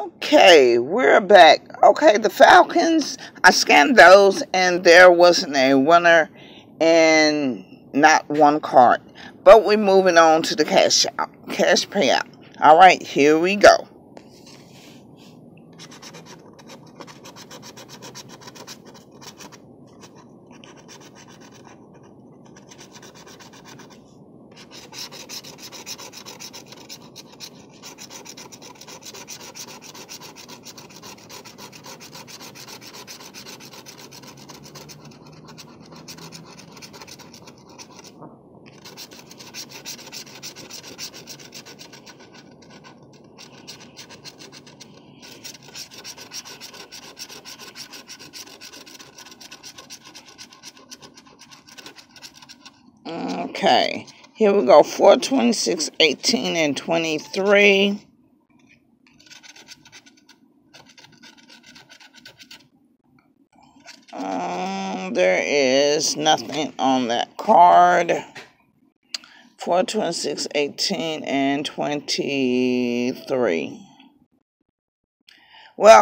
Okay, we're back. Okay, the Falcons, I scanned those and there wasn't a winner and not one card. But we're moving on to the cash out, cash payout. All right, here we go. Okay, here we go 4, 26, 18, and 23. Um, there is nothing on that card. 4, 26, 18, and 23. Well,